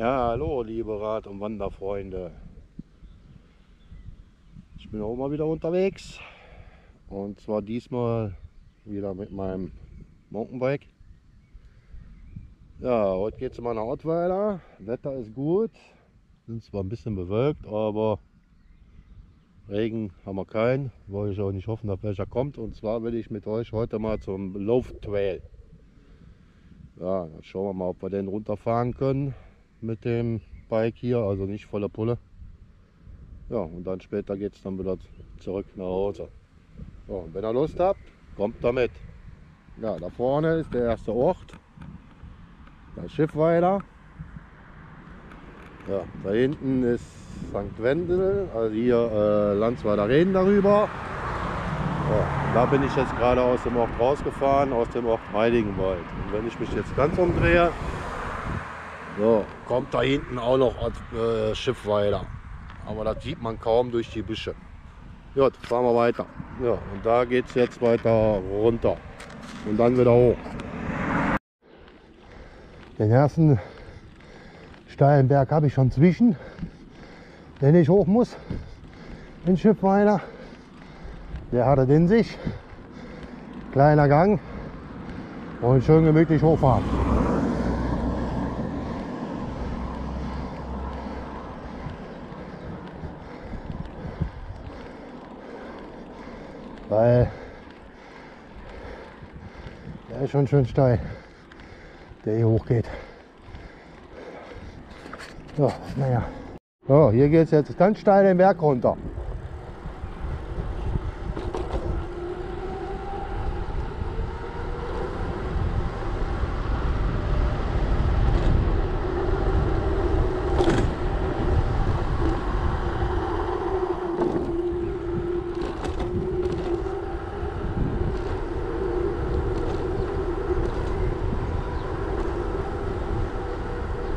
Ja, hallo liebe Rad- und Wanderfreunde. Ich bin auch mal wieder unterwegs und zwar diesmal wieder mit meinem Mountainbike. Ja, heute geht es in meiner Ortweiler. Wetter ist gut, sind zwar ein bisschen bewölkt, aber Regen haben wir keinen, weil ich auch nicht hoffen, dass welcher kommt. Und zwar will ich mit euch heute mal zum Love Trail. Ja, dann schauen wir mal, ob wir den runterfahren können mit dem Bike hier, also nicht volle Pulle. Ja, und dann später geht es dann wieder zurück nach Hause. So, wenn ihr Lust habt, kommt damit. Ja, da vorne ist der erste Ort, das Schiffweiler. Ja, da hinten ist St. Wendel, also hier äh, Landsweiler reden darüber. Ja, da bin ich jetzt gerade aus dem Ort rausgefahren, aus dem Ort Heiligenwald. Und wenn ich mich jetzt ganz umdrehe, so, kommt da hinten auch noch äh, Schiffweiler. Aber das sieht man kaum durch die Büsche. Gut, fahren wir weiter. Ja, und da geht es jetzt weiter runter. Und dann wieder hoch. Den ersten steilen Berg habe ich schon zwischen, den ich hoch muss. Den Schiffweiler. Der hat es in sich. Kleiner Gang und schön gemütlich hochfahren. Weil der ist schon schön steil, der hier hochgeht. So, naja. So, hier geht es jetzt ganz steil den Berg runter.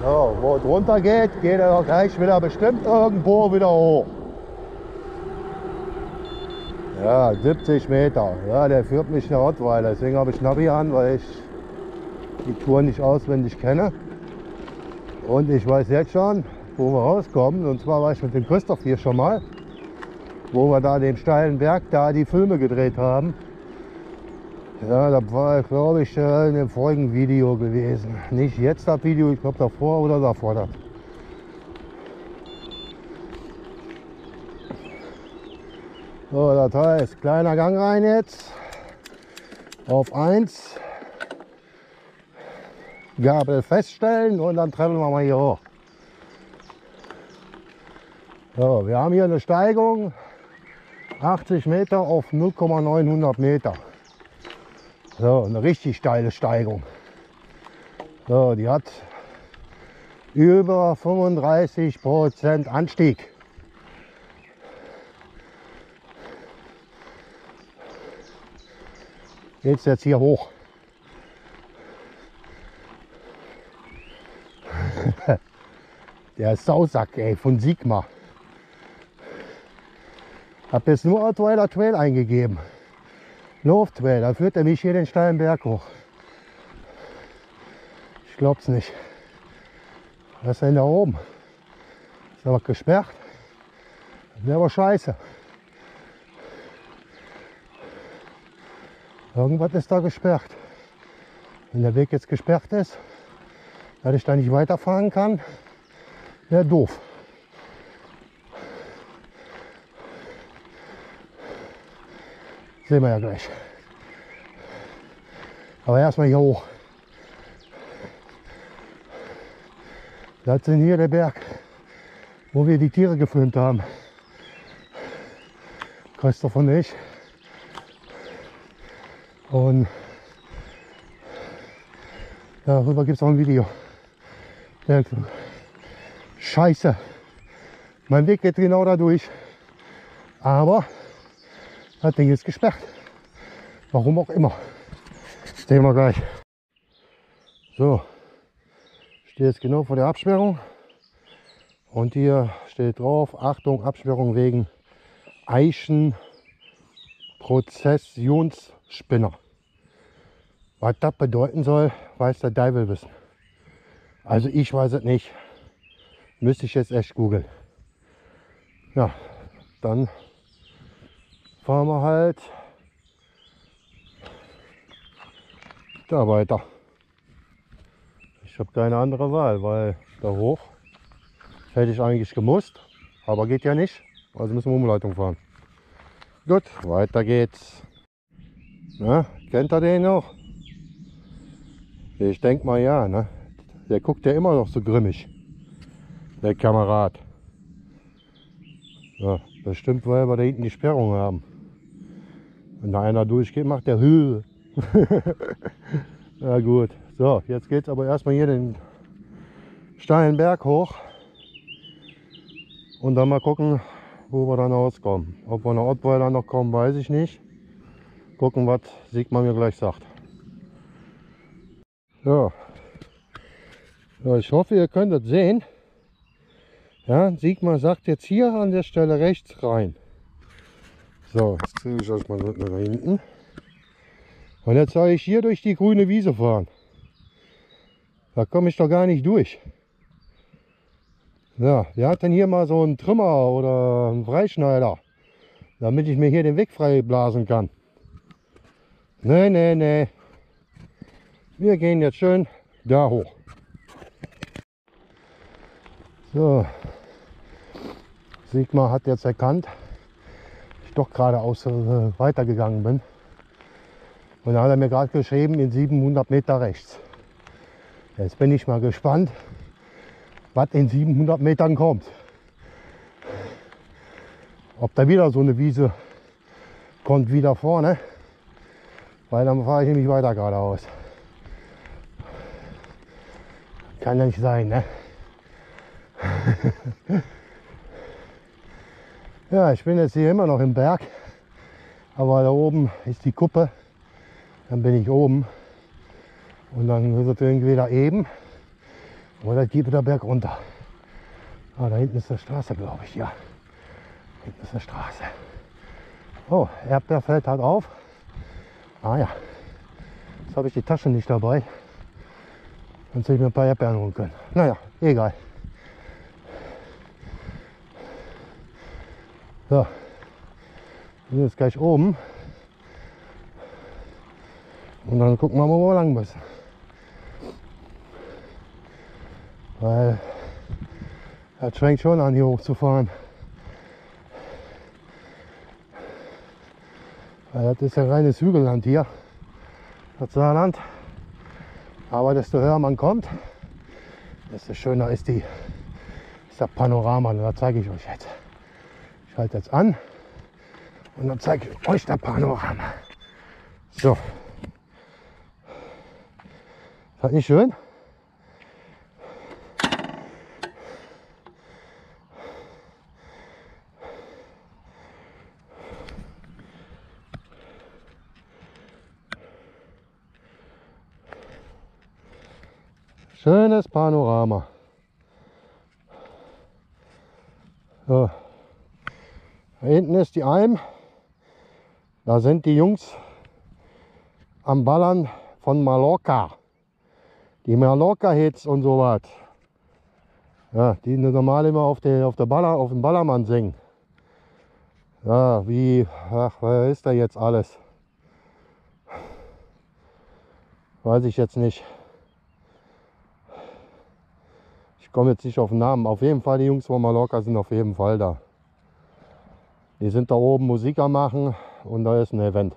So, wo es runter geht, geht er doch gleich wieder bestimmt irgendwo wieder hoch. Ja, 70 Meter. Ja, der führt mich nach Ottweiler. Deswegen habe ich Navi an, weil ich die Tour nicht auswendig kenne. Und ich weiß jetzt schon, wo wir rauskommen. Und zwar war ich mit dem Christoph hier schon mal, wo wir da den steilen Berg da die Filme gedreht haben. Ja, das war, glaube ich, äh, in dem vorigen Video gewesen. Nicht jetzt das Video, ich glaube davor oder davor das. So, das heißt, kleiner Gang rein jetzt. Auf 1. Gabel feststellen und dann treffen wir mal hier hoch. So, wir haben hier eine Steigung 80 Meter auf 0,900 Meter. So, eine richtig steile Steigung. So, die hat über 35 Prozent Anstieg. Geht's jetzt hier hoch. Der Sausack ey, von Sigma. Hab jetzt nur Ottweiler Trail eingegeben. Luftwell, da führt er mich hier den steilen Berg hoch. Ich glaub's nicht. Was ist denn da oben? Ist aber gesperrt. Das wäre aber scheiße. Irgendwas ist da gesperrt. Wenn der Weg jetzt gesperrt ist, dass ich da nicht weiterfahren kann, wäre doof. Sehen wir ja gleich. Aber erstmal hier hoch. Das sind hier der Berg, wo wir die Tiere gefilmt haben. Christoph und ich. Und darüber gibt es auch ein Video. Scheiße. Mein Weg geht genau da durch. Aber das Ding ist gesperrt. Warum auch immer. Sehen wir gleich. So, ich stehe jetzt genau vor der Absperrung. Und hier steht drauf, Achtung, Absperrung wegen Eichenprozessionsspinner. Was das bedeuten soll, weiß der Teufel wissen. Also ich weiß es nicht. Müsste ich jetzt echt googeln. Ja, dann fahren wir halt da weiter. Ich habe keine andere Wahl, weil da hoch hätte ich eigentlich gemusst, aber geht ja nicht. Also müssen wir Umleitung fahren. Gut, weiter geht's. Na, kennt ihr den noch? Ich denke mal ja, ne? Der guckt ja immer noch so grimmig. Der Kamerad. Ja, bestimmt, weil wir da hinten die Sperrung haben. Wenn da einer durchgeht, macht der Höhe. ja gut. So, jetzt geht es aber erstmal hier den steilen Berg hoch. Und dann mal gucken, wo wir dann rauskommen. Ob wir nach Ottweiler noch kommen, weiß ich nicht. Gucken, was Sigmar mir gleich sagt. Ja. ja. Ich hoffe, ihr könnt das sehen. Ja, Sigmar sagt jetzt hier an der Stelle rechts rein. So, jetzt ziehe ich euch mal nach hinten. Und jetzt soll ich hier durch die grüne Wiese fahren. Da komme ich doch gar nicht durch. Ja, wer hat denn hier mal so einen Trimmer oder einen Freischneider, damit ich mir hier den Weg frei blasen kann? Nee, nee, nee. Wir gehen jetzt schön da hoch. So, Sigmar hat jetzt erkannt, doch geradeaus äh, weitergegangen bin. Und da hat er mir gerade geschrieben, in 700 Meter rechts. Jetzt bin ich mal gespannt, was in 700 Metern kommt. Ob da wieder so eine Wiese kommt wieder vorne, weil dann fahre ich nämlich weiter geradeaus. Kann ja nicht sein, ne? ja, ich bin jetzt hier immer noch im Berg, aber da oben ist die Kuppe. Dann bin ich oben und dann wird es irgendwie da eben oder geht wieder Berg runter. Ah, da hinten ist die Straße, glaube ich. Ja, hinten ist eine Straße. Oh, Erdbeer fällt halt auf. Ah ja, jetzt habe ich die Tasche nicht dabei. Dann soll ich mir ein paar Erdbeeren holen können. Naja, egal. So, wir sind jetzt gleich oben. Und dann gucken wir mal, wo wir lang müssen. Weil er schwenkt schon an, hier hochzufahren. Weil das ist ja reines Hügelland hier, das Saarland. Aber desto höher man kommt, desto schöner ist, die, ist das Panorama. Und da zeige ich euch jetzt. Ich halte jetzt an und dann zeige ich euch das Panorama. So. Das nicht schön? Schönes Panorama. So. Da hinten ist die Alm. Da sind die Jungs am Ballern von Mallorca. Die Mallorca-Hits und so was. Ja, die normal immer auf, der, auf, der Baller, auf dem Ballermann singen. Ja, wie, ach, wer ist da jetzt alles? Weiß ich jetzt nicht. komme jetzt nicht auf den Namen. Auf jeden Fall, die Jungs von Mallorca sind auf jeden Fall da. Die sind da oben Musiker machen und da ist ein Event.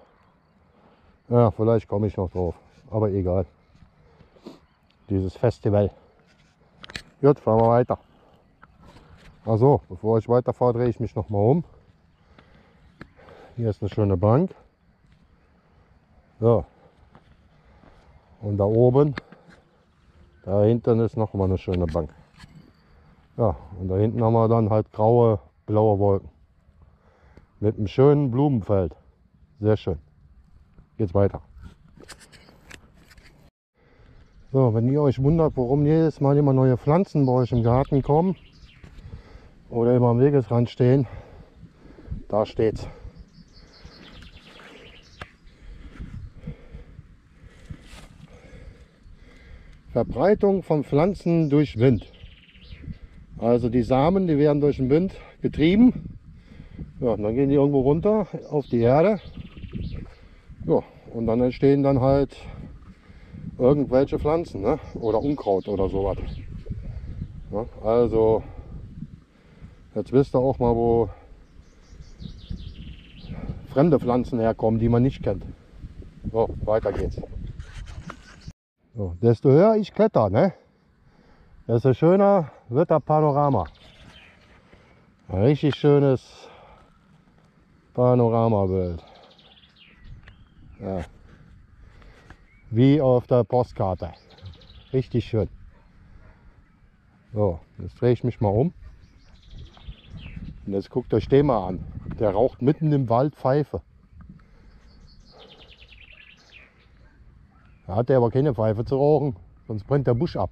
Ja, vielleicht komme ich noch drauf, aber egal. Dieses Festival. Gut, fahren wir weiter. Also, bevor ich weiterfahre, drehe ich mich noch mal um. Hier ist eine schöne Bank. So. Und da oben, da hinten ist noch mal eine schöne Bank. Ja, und da hinten haben wir dann halt graue, blaue Wolken. Mit einem schönen Blumenfeld. Sehr schön. Geht's weiter. So, wenn ihr euch wundert, warum jedes Mal immer neue Pflanzen bei euch im Garten kommen oder immer am Wegesrand stehen, da steht's. Verbreitung von Pflanzen durch Wind. Also die Samen, die werden durch den Wind getrieben. Ja, und dann gehen die irgendwo runter auf die Erde. Ja, und dann entstehen dann halt irgendwelche Pflanzen ne? oder Unkraut oder sowas. Ja, also jetzt wisst ihr auch mal, wo fremde Pflanzen herkommen, die man nicht kennt. So, weiter geht's. So, desto höher ich kletter, ne? desto schöner wird das Panorama. Ein richtig schönes Panoramabild. Ja. Wie auf der Postkarte. Richtig schön. So, jetzt drehe ich mich mal um. Und jetzt guckt euch den mal an. Der raucht mitten im Wald Pfeife. Da hat er aber keine Pfeife zu rauchen, sonst brennt der Busch ab.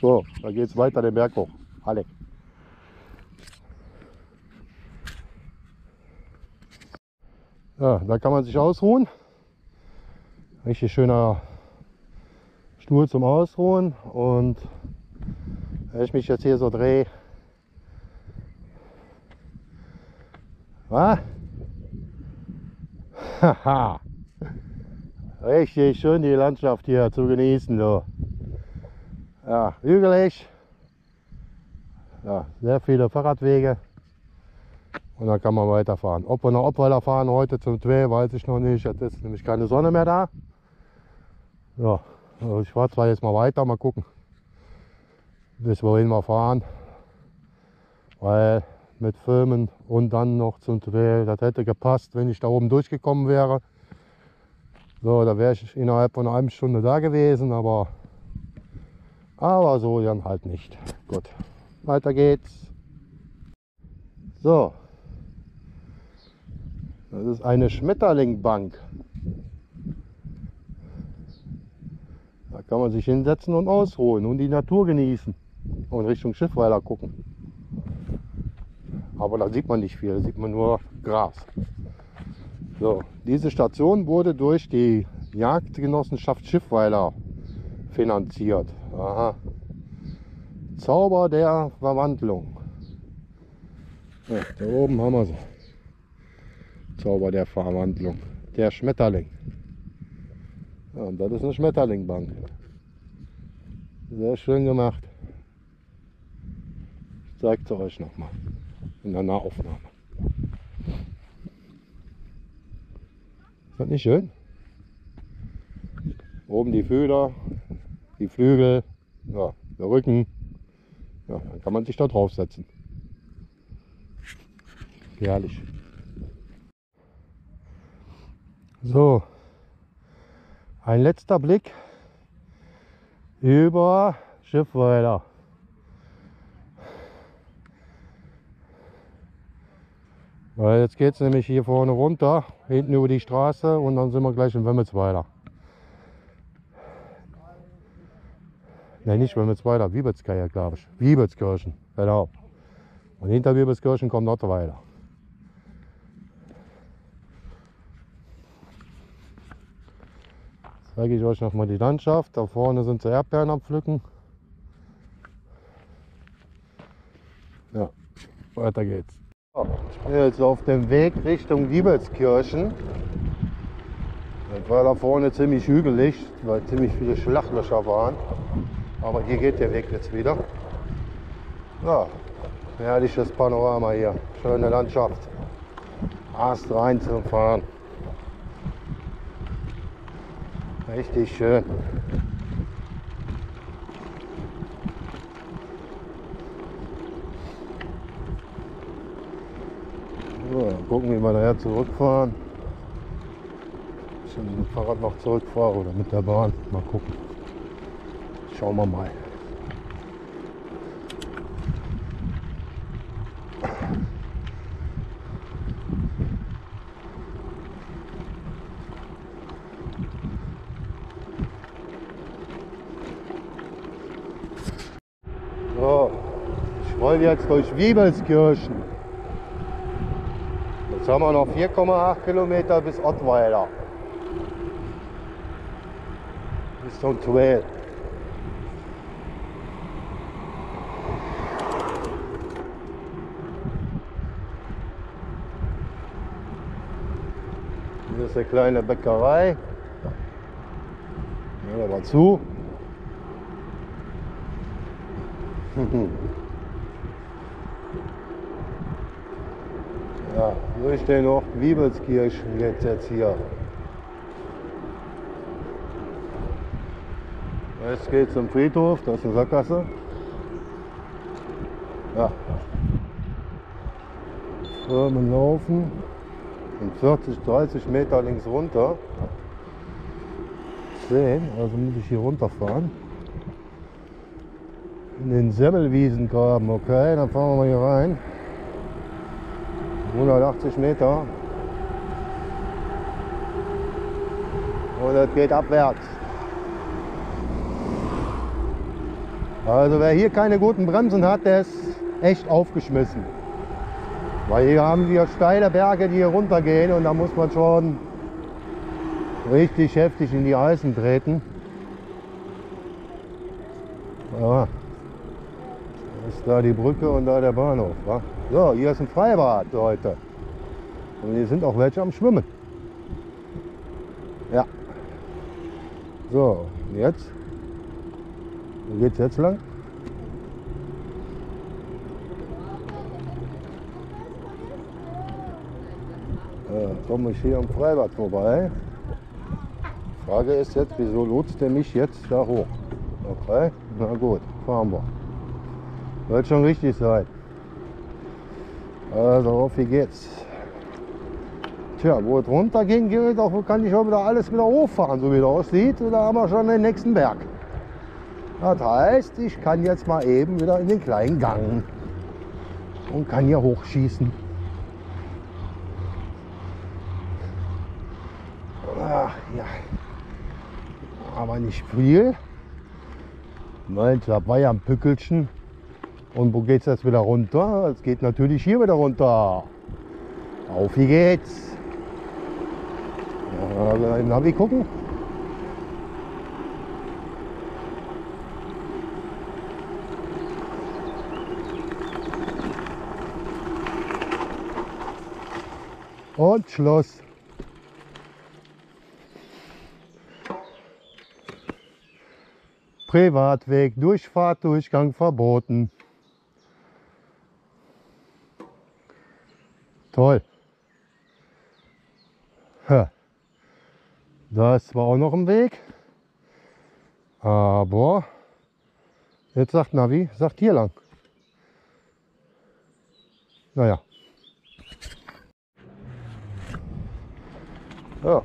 So, da geht es weiter den Berg hoch. Halleck. Ja, da kann man sich ausruhen. Richtig schöner Stuhl zum Ausruhen. Und wenn ich mich jetzt hier so drehe, was? Haha. Richtig schön die Landschaft hier zu genießen. So. Ja, hügelig. Ja, sehr viele Fahrradwege. Und dann kann man weiterfahren. Ob wir nach Obweiler fahren heute zum 2, weiß ich noch nicht. Jetzt ist nämlich keine Sonne mehr da. Ja, also ich fahre zwar jetzt mal weiter, mal gucken, bis wohin wir fahren. Weil mit Filmen und dann noch zum 2, das hätte gepasst, wenn ich da oben durchgekommen wäre. So, da wäre ich innerhalb von einer halben Stunde da gewesen, aber, aber so dann halt nicht. Gut, weiter geht's. So, das ist eine Schmetterlingbank. Da kann man sich hinsetzen und ausruhen und die Natur genießen und Richtung Schiffweiler gucken. Aber da sieht man nicht viel, da sieht man nur Gras. So, diese Station wurde durch die Jagdgenossenschaft Schiffweiler finanziert. Aha. Zauber der Verwandlung. Ja, da oben haben wir sie. Zauber der Verwandlung. Der Schmetterling. Ja, und das ist eine Schmetterlingbank. Sehr schön gemacht. Ich zeige es euch nochmal in der Nahaufnahme. Ist das nicht schön? Oben die Fühler, die Flügel, ja, der Rücken. Ja, dann kann man sich da draufsetzen. Herrlich. So, ein letzter Blick über Schiffweiler. Weil jetzt geht es nämlich hier vorne runter, hinten über die Straße und dann sind wir gleich in Wemmelsweiler. Ne, nicht Wemmelsweiler, Wiebelskirche, glaube ich. Wiebelskirchen, genau. Und hinter Wiebelskirchen kommt Notterweiler. Zeige ich euch noch mal die Landschaft. Da vorne sind sie Erdbeeren am Pflücken. Ja, weiter geht's. Ich bin jetzt auf dem Weg Richtung Wiebelskirchen. Das war da vorne ziemlich hügelig, weil ziemlich viele Schlachlöcher waren. Aber hier geht der Weg jetzt wieder. Ja, herrliches Panorama hier, schöne Landschaft. Ast rein zum Fahren. Richtig schön. So, gucken, wie wir nachher zurückfahren. Ich mit dem Fahrrad noch zurückfahre oder mit der Bahn. Mal gucken. Schauen wir mal. soll jetzt durch Wiebelskirchen. Jetzt haben wir noch 4,8 Kilometer bis Ottweiler. Bis zum Trail. Hier ist eine kleine Bäckerei. Hör mal zu. Ja, hier steht noch Wiebelskirchen jetzt, jetzt hier. Jetzt geht zum Friedhof, das ist eine Sackgasse. Ja. Firmen laufen und 40, 30 Meter links runter. 10, also muss ich hier runterfahren. In den Semmelwiesengraben, okay, dann fahren wir mal hier rein. 180 Meter. Und es geht abwärts. Also wer hier keine guten Bremsen hat, der ist echt aufgeschmissen. Weil hier haben wir steile Berge, die hier runtergehen und da muss man schon richtig heftig in die Eisen treten. Ja, da die Brücke und da der Bahnhof. Wa? So, hier ist ein Freibad heute. Und hier sind auch welche am Schwimmen. Ja. So, jetzt? Wo geht's jetzt lang? Ja, komme ich hier am Freibad vorbei. Frage ist jetzt, wieso lotst der mich jetzt da hoch? Okay, na gut, fahren wir. Wird schon richtig sein. Also auf wie geht's. Tja, wo es runter ging, geht auch, kann ich auch wieder alles wieder hochfahren, so wie es aussieht. Da haben wir schon den nächsten Berg. Das heißt, ich kann jetzt mal eben wieder in den kleinen Gang und kann hier hochschießen. Ach, ja. Aber nicht viel. Nein, da war ja ein Pückelchen. Und wo geht es jetzt wieder runter? Es geht natürlich hier wieder runter. Auf wie geht's. Ja, Navi gucken. Und Schluss. Privatweg, Durchfahrt, Durchgang verboten. Toll. Ja. Da ist zwar auch noch ein Weg, aber jetzt sagt Navi, sagt hier lang. Naja. Ja.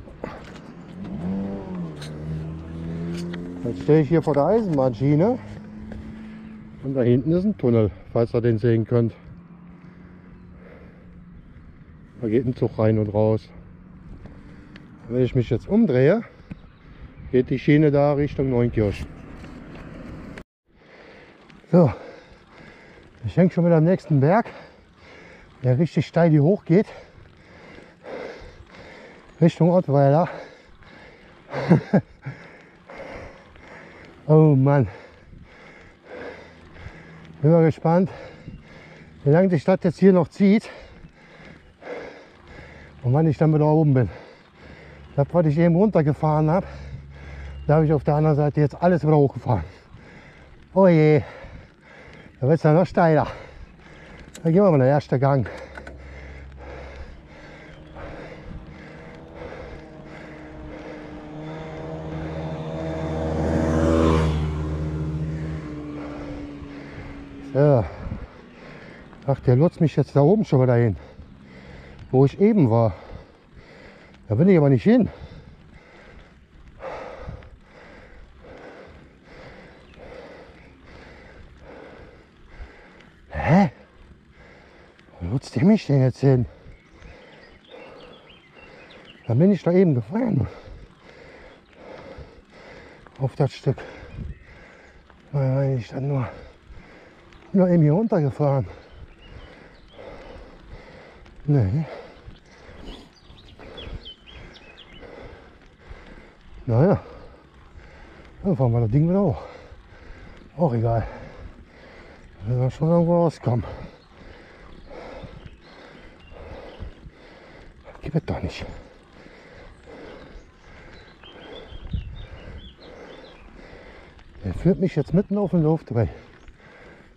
Jetzt stehe ich hier vor der Eisenbahnschiene und da hinten ist ein Tunnel, falls ihr den sehen könnt. Da geht ein Zug rein und raus. Wenn ich mich jetzt umdrehe, geht die Schiene da Richtung Neunkirch. So, ich hänge schon wieder am nächsten Berg, der richtig steil hier hoch geht. Richtung Ottweiler. oh Mann. Bin mal gespannt, wie lange die Stadt jetzt hier noch zieht. Und wann ich dann wieder oben bin. Das, was ich eben runtergefahren habe, da habe ich auf der anderen Seite jetzt alles wieder hochgefahren. Oh je, da wird es ja noch steiler. Da gehen wir mal den ersten Gang. So. Ach, der lotst mich jetzt da oben schon wieder hin wo ich eben war. Da bin ich aber nicht hin. Hä? Wo nutzt der mich denn jetzt hin? Da bin ich da eben gefahren. Auf das Stück. Weil ich dann nur, nur eben hier runtergefahren. Nee. Naja, dann fahren wir das Ding wieder hoch. Auch egal. Wenn wir schon irgendwo rauskommen. Gibt es doch nicht. Der führt mich jetzt mitten auf den Laufdreh,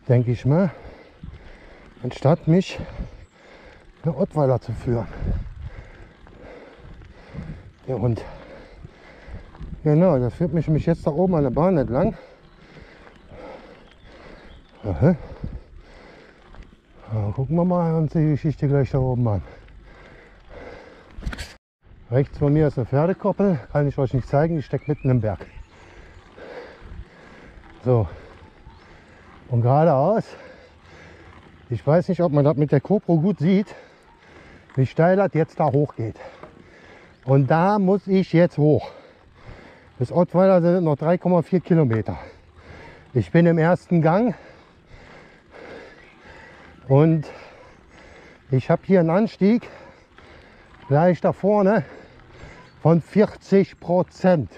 denke ich mal, anstatt mich nach Ottweiler zu führen. Der Hund. Genau, der führt mich nämlich jetzt da oben an der Bahn entlang. Aha. Ja, gucken wir mal uns die Geschichte gleich da oben an. Rechts von mir ist eine Pferdekoppel, kann ich euch nicht zeigen, die steckt mitten im Berg. So. Und geradeaus, ich weiß nicht, ob man das mit der GoPro gut sieht, wie steil das jetzt da hoch geht. Und da muss ich jetzt hoch. Bis Ottweiler sind noch 3,4 Kilometer. Ich bin im ersten Gang und ich habe hier einen Anstieg gleich da vorne von 40 Prozent.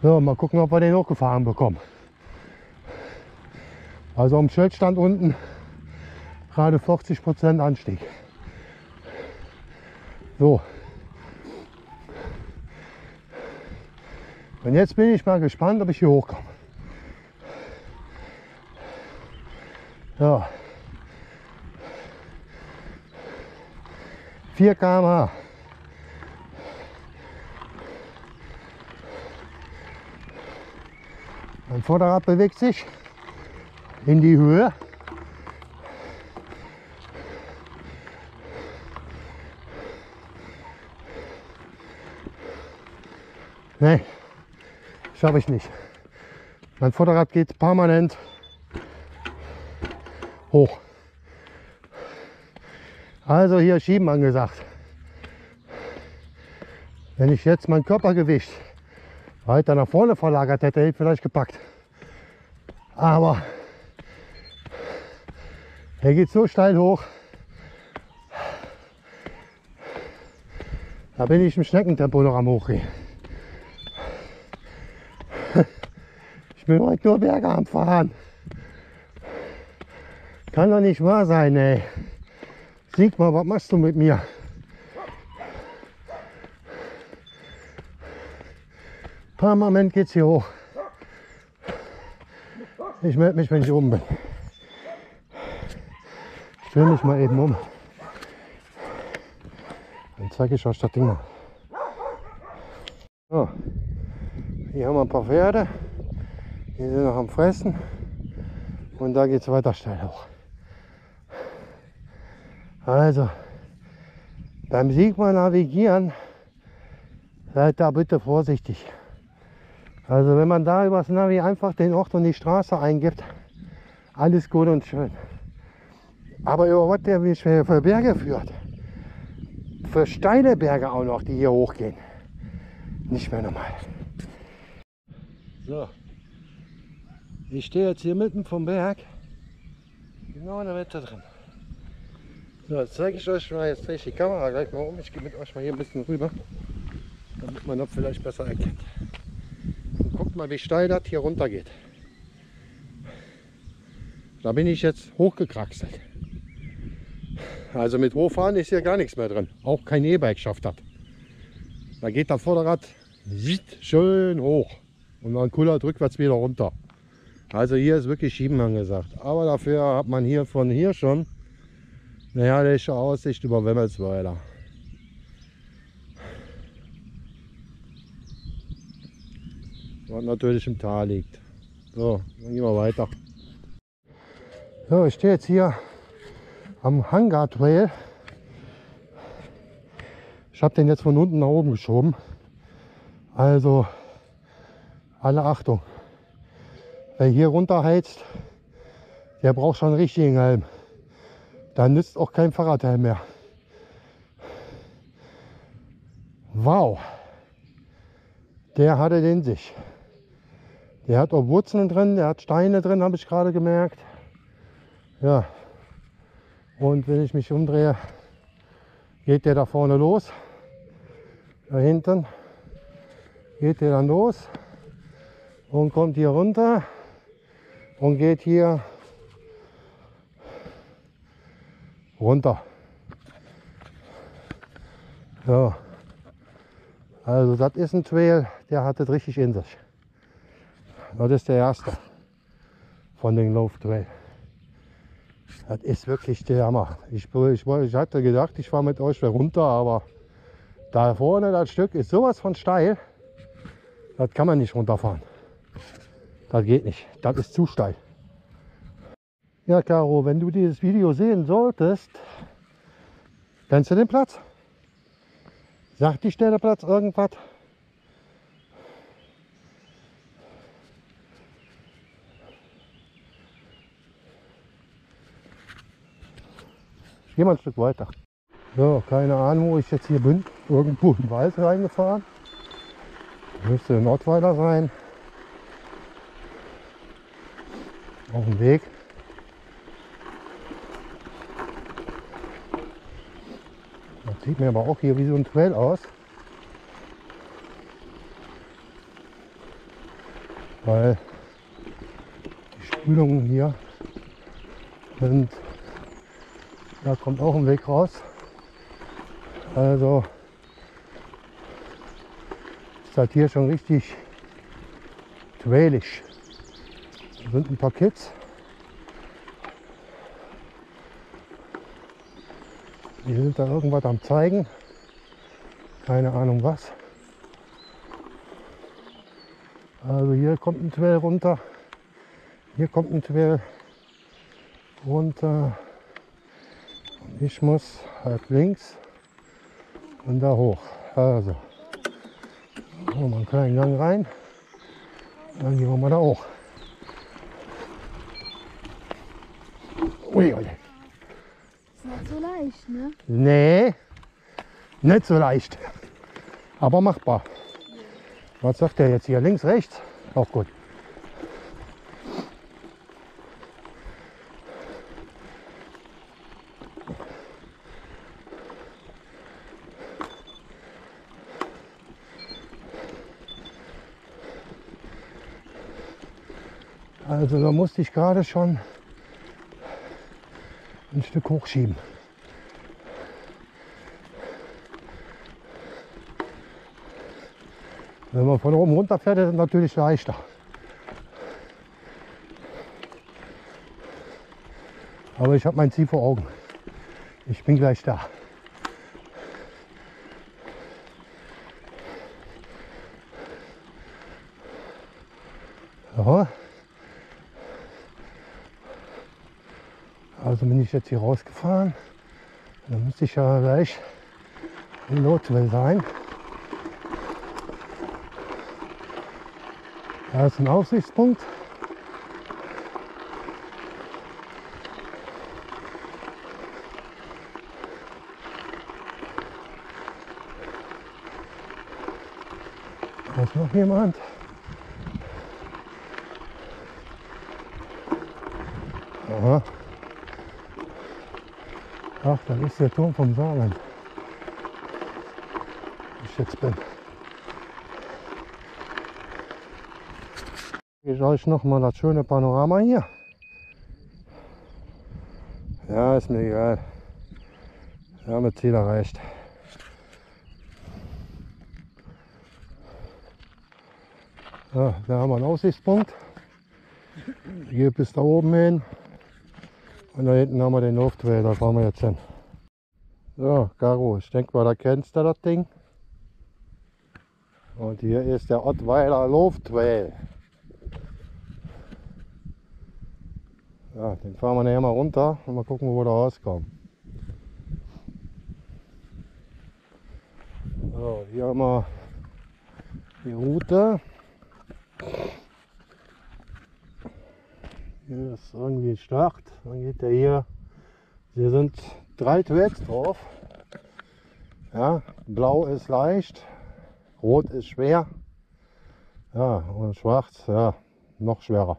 So, mal gucken, ob wir den hochgefahren bekommen. Also am Schild stand unten gerade 40 Prozent Anstieg. So. Und jetzt bin ich mal gespannt, ob ich hier hochkomme. Ja. 4 km Mein Vorderrad bewegt sich in die Höhe. Nee, schaffe ich nicht. Mein Vorderrad geht permanent hoch. Also hier schieben angesagt. Wenn ich jetzt mein Körpergewicht weiter nach vorne verlagert hätte, hätte ich vielleicht gepackt. Aber er geht so steil hoch. Da bin ich im Schneckentempo noch am Hochgehen. Ich bin heute nur Berge Fahren. Kann doch nicht wahr sein, ey. Sigmar, was machst du mit mir? Permanent geht's hier hoch. Ich melde mich, wenn ich oben bin. Ich drehe mich mal eben um. Dann zeige ich euch das Ding mal. So. Hier haben wir ein paar Pferde. Die sind noch am Fressen. Und da geht es weiter steil hoch. Also, beim Sigma navigieren, seid da bitte vorsichtig. Also wenn man da übers Navi einfach den Ort und die Straße eingibt, alles gut und schön. Aber über was der mich für Berge führt, für steile Berge auch noch, die hier hochgehen, nicht mehr normal. So, ich stehe jetzt hier mitten vom Berg, genau in der Mitte drin. So, jetzt zeige ich euch mal, jetzt drehe ich die Kamera gleich mal um. Ich gehe mit euch mal hier ein bisschen rüber, damit man das vielleicht besser erkennt. Und guckt mal, wie steil das hier runter geht. Da bin ich jetzt hochgekraxelt. Also mit Hochfahren ist hier gar nichts mehr drin. Auch kein E-Bike schafft das. Da geht das Vorderrad schön hoch und dann kullert rückwärts wieder runter. Also hier ist wirklich Schieben angesagt. Aber dafür hat man hier von hier schon eine herrliche Aussicht über Wemmelsweiler. Was natürlich im Tal liegt. So, dann gehen wir weiter. So, ich stehe jetzt hier am Hangar Trail. Ich habe den jetzt von unten nach oben geschoben. Also alle Achtung. Wer hier runterheizt, der braucht schon einen richtigen Helm. Da nützt auch kein Fahrradhelm mehr. Wow. Der hatte den sich. Der hat auch Wurzeln drin, der hat Steine drin, habe ich gerade gemerkt. Ja. Und wenn ich mich umdrehe, geht der da vorne los. Da hinten geht der dann los und kommt hier runter und geht hier runter. So. Also das ist ein Trail, der hat es richtig in sich. Das ist der erste von den Love Trail. Das ist wirklich der Hammer. Ich, ich, ich hatte gedacht, ich fahre mit euch runter, aber da vorne das Stück ist sowas von steil, das kann man nicht runterfahren. Das geht nicht. Das ist zu steil. Ja, Caro, wenn du dieses Video sehen solltest, kennst du den Platz? Sagt die Stelle Platz irgendwas? Ich gehe mal ein Stück weiter. So, keine Ahnung, wo ich jetzt hier bin. Irgendwo den Wald reingefahren. Müsste Nordweiler sein. Auf dem Weg. Das sieht mir aber auch hier wie so ein Trail aus. Weil die Spülungen hier sind, da kommt auch ein Weg raus. Also ist das hier schon richtig trailig. Sind ein paar Kids. Die sind da irgendwas am zeigen. Keine Ahnung was. Also hier kommt ein Trail runter. Hier kommt ein Trail runter. Und ich muss halt links und da hoch. Also, machen mal einen kleinen Gang rein. Dann gehen wir mal da hoch. Ui, ui. Ist nicht so leicht, ne? Nee, nicht so leicht. Aber machbar. Was sagt der jetzt hier? Links, rechts? Auch gut. Also da musste ich gerade schon ein Stück hochschieben. Wenn man von oben runter fährt, ist es natürlich leichter. Aber ich habe mein Ziel vor Augen. Ich bin gleich da. So. Also bin ich jetzt hier rausgefahren. Dann müsste ich ja gleich in Lothwell sein. Da ist ein Aussichtspunkt. Da ist noch jemand. Aha. Ach, da ist der Turm vom Saarland. Ich jetzt bin. Ich euch noch mal das schöne Panorama hier. Ja, ist mir egal. Wir haben das Ziel erreicht. Ja, da haben wir einen Aussichtspunkt. Hier bis da oben hin. Und da hinten haben wir den Luftwähl, da fahren wir jetzt hin. So, Caro, ich denke mal, da kennst du das Ding. Und hier ist der Ottweiler Luftwähl. Ja, den fahren wir nachher mal runter und mal gucken, wo wir da rauskommen. So, hier haben wir die Route. Hier ist irgendwie Start. Dann geht der hier. Hier sind drei Trails drauf. Ja, blau ist leicht, rot ist schwer. Ja, und schwarz, ja, noch schwerer.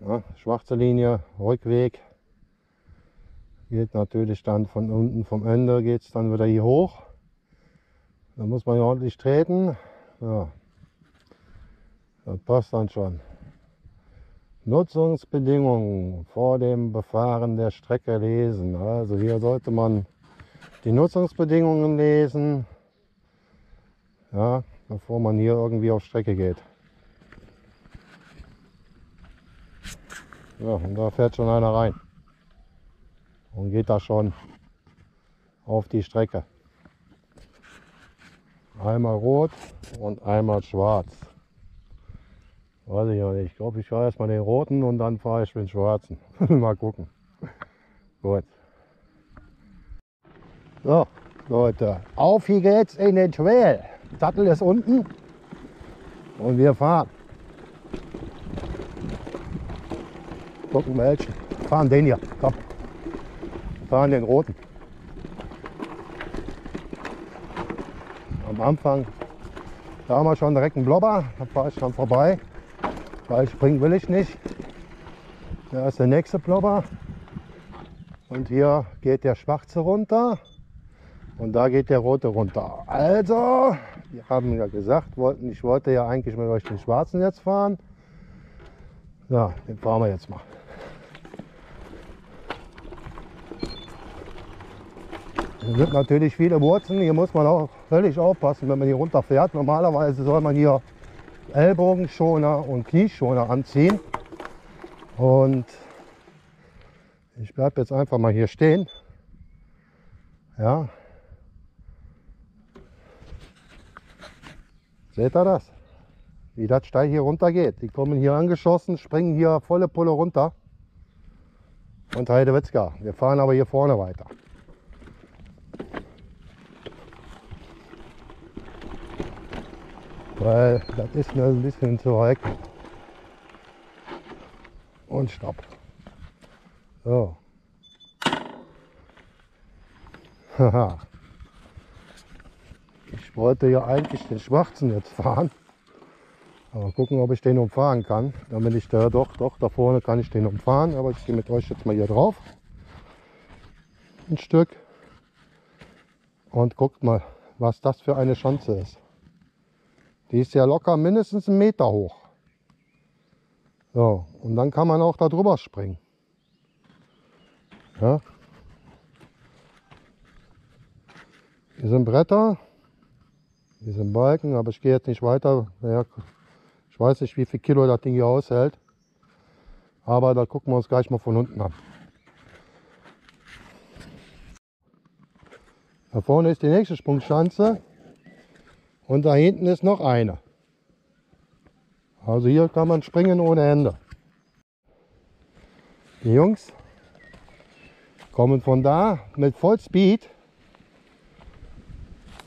Ja, schwarze Linie, Rückweg. Geht natürlich dann von unten vom Ende geht es dann wieder hier hoch. Da muss man ordentlich treten. Ja, das passt dann schon. Nutzungsbedingungen vor dem Befahren der Strecke lesen. Also hier sollte man die Nutzungsbedingungen lesen, ja, bevor man hier irgendwie auf Strecke geht. Ja, und da fährt schon einer rein. Und geht da schon auf die Strecke. Einmal rot und einmal schwarz. Weiß ich noch nicht. Ich glaube, ich fahre erstmal den roten und dann fahre ich den schwarzen. Mal gucken. Gut. So, Leute, auf hier geht's in den Trail. Sattel ist unten und wir fahren. Gucken welchen. Fahren den hier. Komm. Fahren den roten. Am Anfang, da haben wir schon direkt einen Blobber. Da fahre ich dran vorbei. Weil springen will ich nicht. Da ist der nächste Blobber. Und hier geht der schwarze runter. Und da geht der rote runter. Also, wir haben ja gesagt, wollten, ich wollte ja eigentlich mit euch den schwarzen jetzt fahren. So, den fahren wir jetzt mal. Es sind natürlich viele Wurzeln. Hier muss man auch völlig aufpassen, wenn man hier runterfährt. Normalerweise soll man hier Ellbogenschoner und Knieschoner anziehen. Und ich bleibe jetzt einfach mal hier stehen. Ja. Seht ihr das? Wie das steil hier runter geht. Die kommen hier angeschossen, springen hier volle Pulle runter. Und Heidewitzka. Wir fahren aber hier vorne weiter. Weil das ist mir ein bisschen zu weit. Und stopp. So. Haha. Ich wollte ja eigentlich den schwarzen jetzt fahren. Aber gucken, ob ich den umfahren kann. Damit ich da doch, doch, da vorne kann ich den umfahren. Aber ich gehe mit euch jetzt mal hier drauf. Ein Stück. Und guckt mal, was das für eine Schanze ist. Die ist ja locker mindestens einen Meter hoch. So, und dann kann man auch da drüber springen. Ja. Hier sind Bretter, hier sind Balken, aber ich gehe jetzt nicht weiter. Ja, ich weiß nicht, wie viel Kilo das Ding hier aushält. Aber da gucken wir uns gleich mal von unten an. Da vorne ist die nächste Sprungschanze. Und da hinten ist noch eine. Also hier kann man springen ohne Ende. Die Jungs kommen von da mit Vollspeed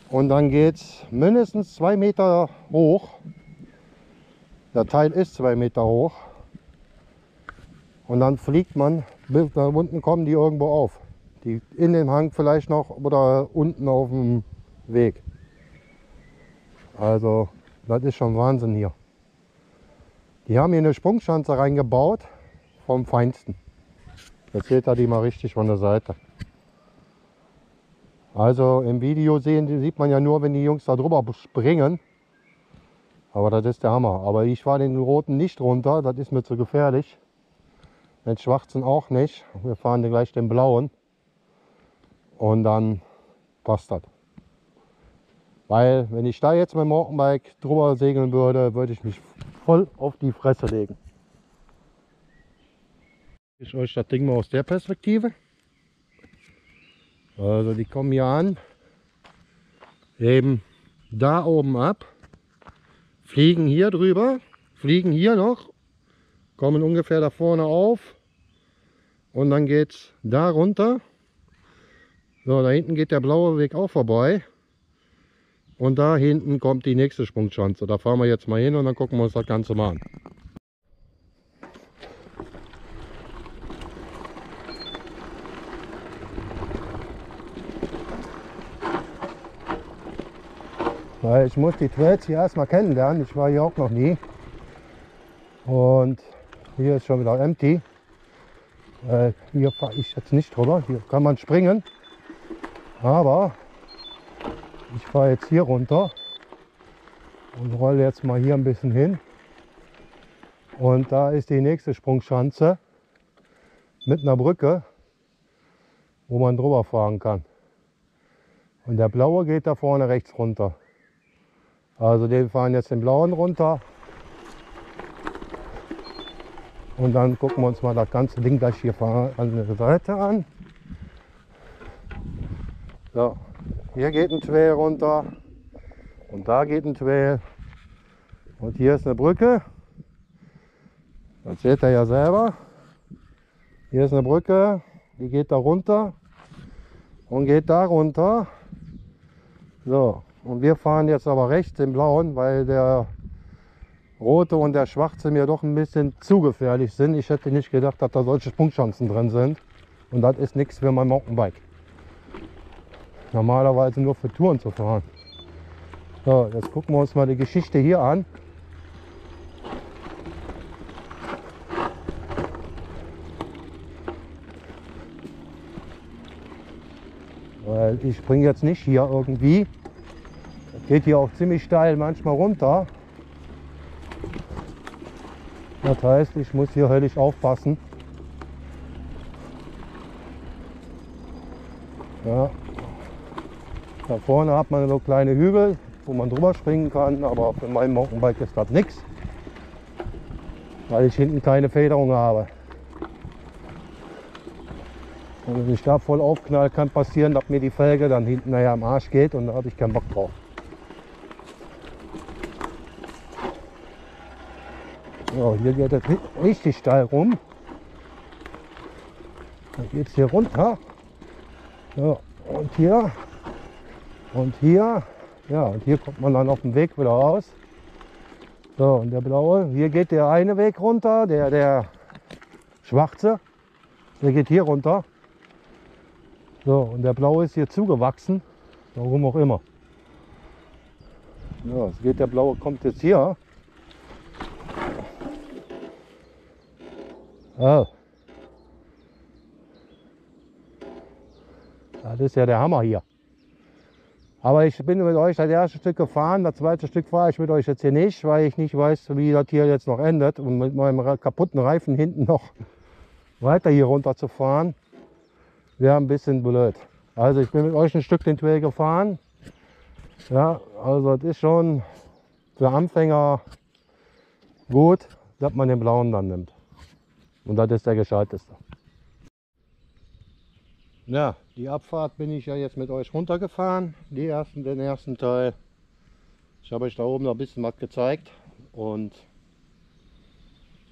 und dann geht es mindestens zwei Meter hoch. Der Teil ist zwei Meter hoch und dann fliegt man, da unten kommen die irgendwo auf. Die in dem Hang vielleicht noch oder unten auf dem Weg. Also das ist schon Wahnsinn hier. Die haben hier eine Sprungschanze reingebaut vom Feinsten. Jetzt seht ihr die mal richtig von der Seite. Also im Video sehen, sieht man ja nur, wenn die Jungs da drüber springen. Aber das ist der Hammer. Aber ich fahre den roten nicht runter, das ist mir zu gefährlich. Den schwarzen auch nicht. Wir fahren gleich den blauen. Und dann passt das. Weil wenn ich da jetzt mit dem Mountainbike drüber segeln würde, würde ich mich voll auf die Fresse legen. Ich euch das Ding mal aus der Perspektive. Also die kommen hier an, eben da oben ab, fliegen hier drüber, fliegen hier noch, kommen ungefähr da vorne auf und dann geht es da runter. So, da hinten geht der blaue Weg auch vorbei. Und da hinten kommt die nächste Sprungschanze. Da fahren wir jetzt mal hin und dann gucken wir uns das Ganze mal an. Weil ich muss die Trails hier erstmal kennenlernen. Ich war hier auch noch nie. Und hier ist schon wieder empty. Äh, hier fahre ich jetzt nicht drüber. Hier kann man springen. Aber ich fahre jetzt hier runter und rolle jetzt mal hier ein bisschen hin. Und da ist die nächste Sprungschanze mit einer Brücke, wo man drüber fahren kann. Und der blaue geht da vorne rechts runter. Also den fahren jetzt den blauen runter. Und dann gucken wir uns mal das ganze Ding gleich hier von der Seite an. So, hier geht ein Trail runter und da geht ein Trail. Und hier ist eine Brücke. Das seht ihr ja selber. Hier ist eine Brücke, die geht da runter und geht da runter. So, und wir fahren jetzt aber rechts im Blauen, weil der rote und der schwarze mir doch ein bisschen zu gefährlich sind. Ich hätte nicht gedacht, dass da solche Sprungchancen drin sind. Und das ist nichts für mein Mountainbike. Normalerweise nur für Touren zu fahren. So, jetzt gucken wir uns mal die Geschichte hier an. Weil ich springe jetzt nicht hier irgendwie. Das geht hier auch ziemlich steil manchmal runter. Das heißt, ich muss hier höllisch aufpassen. Ja. Da vorne hat man so kleine Hügel, wo man drüber springen kann, aber für mein Mountainbike ist das nichts, weil ich hinten keine Federung habe. Und wenn ich da voll aufknall, kann passieren, dass mir die Felge dann hinten nachher am Arsch geht und da habe ich keinen Bock drauf. So, hier geht es richtig steil rum. Dann geht es hier runter. So, und hier. Und hier. Ja, und hier kommt man dann auf dem Weg wieder raus. So, und der blaue, hier geht der eine Weg runter, der, der schwarze, der geht hier runter. So, und der blaue ist hier zugewachsen, warum auch immer. Ja, es geht der blaue, kommt jetzt hier. Oh. Das ist ja der Hammer hier. Aber ich bin mit euch das erste Stück gefahren, das zweite Stück fahre ich mit euch jetzt hier nicht, weil ich nicht weiß, wie das hier jetzt noch endet und mit meinem kaputten Reifen hinten noch weiter hier runter zu fahren, wäre ein bisschen blöd. Also ich bin mit euch ein Stück den Trail gefahren. Ja, also das ist schon für Anfänger gut, dass man den blauen dann nimmt. Und das ist der gescheiteste. Ja, die Abfahrt bin ich ja jetzt mit euch runtergefahren. Die ersten, den ersten Teil. Ich habe euch da oben noch ein bisschen was gezeigt. Und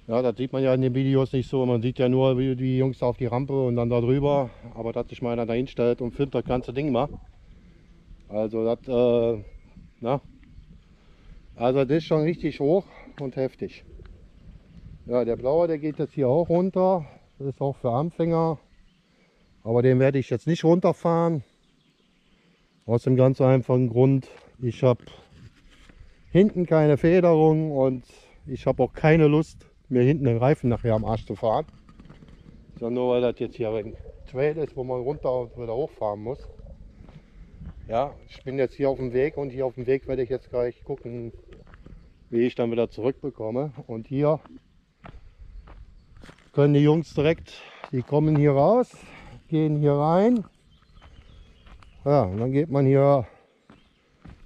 ja, das sieht man ja in den Videos nicht so. Man sieht ja nur, wie die Jungs auf die Rampe und dann da drüber. Aber dass sich mal einer da hinstellt und filmt das ganze Ding mal. Also das, äh, na, also das ist schon richtig hoch und heftig. Ja, der blaue, der geht jetzt hier auch runter. Das ist auch für Anfänger. Aber den werde ich jetzt nicht runterfahren. Aus dem ganz einfachen Grund, ich habe hinten keine Federung und ich habe auch keine Lust, mir hinten den Reifen nachher am Arsch zu fahren. Sondern nur weil das jetzt hier ein Trail ist, wo man runter und wieder hochfahren muss. Ja, ich bin jetzt hier auf dem Weg und hier auf dem Weg werde ich jetzt gleich gucken, wie ich dann wieder zurückbekomme. Und hier können die Jungs direkt, die kommen hier raus, gehen hier rein. Ja, und dann geht man hier,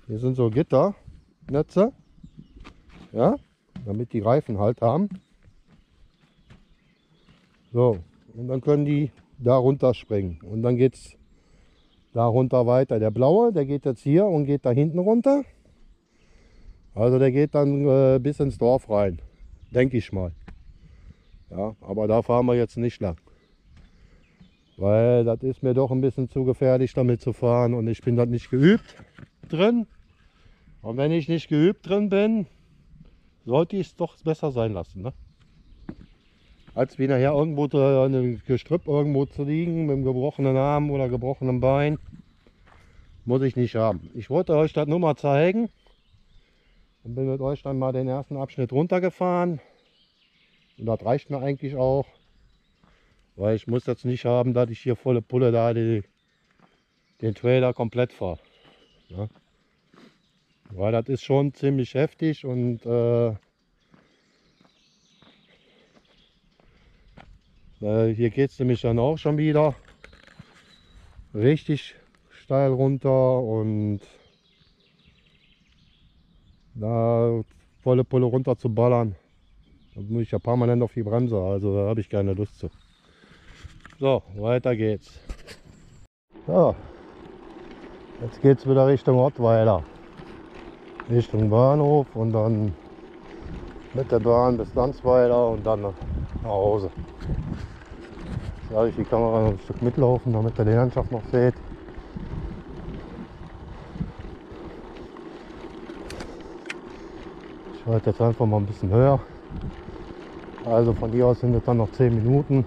hier sind so Gitternetze, ja, damit die Reifen halt haben. So, und dann können die da runter springen. Und dann geht es da runter weiter. Der blaue, der geht jetzt hier und geht da hinten runter. Also der geht dann äh, bis ins Dorf rein, denke ich mal. Ja, aber da fahren wir jetzt nicht lang. Weil das ist mir doch ein bisschen zu gefährlich damit zu fahren und ich bin dort nicht geübt drin. Und wenn ich nicht geübt drin bin, sollte ich es doch besser sein lassen. Ne? Als wie nachher irgendwo in einem Gestrüpp irgendwo zu liegen mit einem gebrochenen Arm oder gebrochenem Bein. Muss ich nicht haben. Ich wollte euch das nur mal zeigen und bin mit euch dann mal den ersten Abschnitt runtergefahren. Und das reicht mir eigentlich auch. Weil ich muss jetzt nicht haben, dass ich hier volle Pulle da die, den Trailer komplett fahre. Ja. Weil das ist schon ziemlich heftig und äh, äh hier geht es nämlich dann auch schon wieder richtig steil runter und da volle Pulle runter zu ballern Da muss ich ja permanent auf die Bremse, also da habe ich keine Lust zu. So, weiter geht's. So, jetzt geht's wieder Richtung Ottweiler. Richtung Bahnhof und dann mit der Bahn bis Landsweiler und dann nach Hause. Jetzt lasse ich die Kamera noch ein Stück mitlaufen, damit ihr die Landschaft noch seht. Ich halte jetzt einfach mal ein bisschen höher. Also von hier aus sind es dann noch 10 Minuten.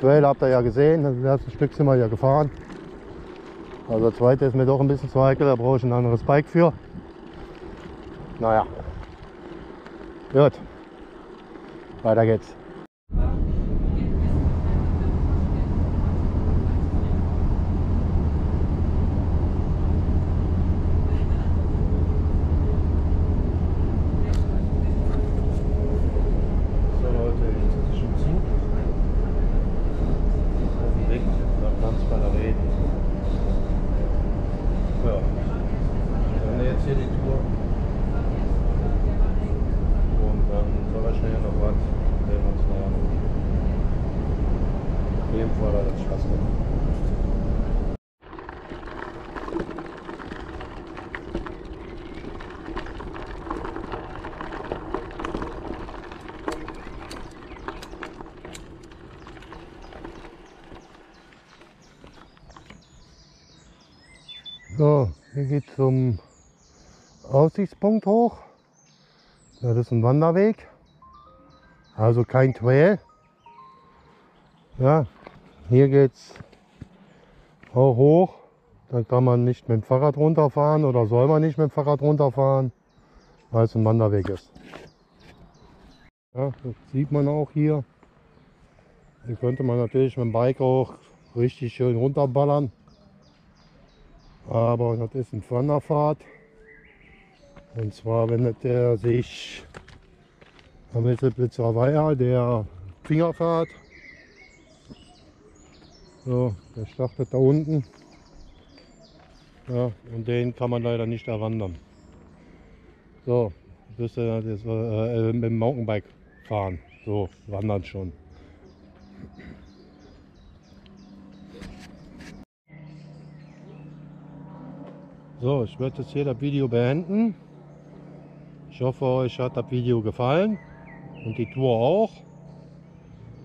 Trail habt ihr ja gesehen, das erste Stück sind wir ja gefahren. Also das zweite ist mir doch ein bisschen zu heikel, da brauche ich ein anderes Bike für. Naja. Gut. Weiter geht's. So Leute, jetzt ist ich im Zug. Auf dem Weg nach Landsberger Reden. Ja. Wir haben jetzt hier die Tour. Und dann soll er schnell noch was. Sehen wir uns nachher noch. Auf jeden Fall hat das Spaß gemacht. So, hier geht zum Aussichtspunkt hoch. Das ist ein Wanderweg, also kein Trail. Ja, hier geht es auch hoch. Da kann man nicht mit dem Fahrrad runterfahren oder soll man nicht mit dem Fahrrad runterfahren, weil es ein Wanderweg ist. Ja, das sieht man auch hier. Hier könnte man natürlich mit dem Bike auch richtig schön runterballern. Aber das ist ein Wanderpfad. Und zwar wendet der sich am Mittelblitzer Weiher, der Fingerpfad. So, der startet da unten. Ja, und den kann man leider nicht erwandern. So, bist du jetzt, äh, mit dem Mountainbike fahren. So, wandern schon. So, ich werde jetzt hier das Video beenden. Ich hoffe, euch hat das Video gefallen und die Tour auch.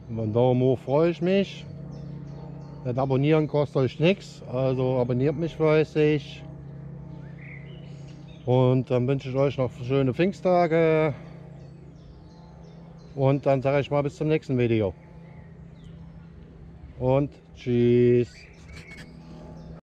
Über einen Daumen hoch freue ich mich. Das Abonnieren kostet euch nichts, also abonniert mich fleißig. Und dann wünsche ich euch noch schöne Pfingsttage. Und dann sage ich mal bis zum nächsten Video. Und tschüss.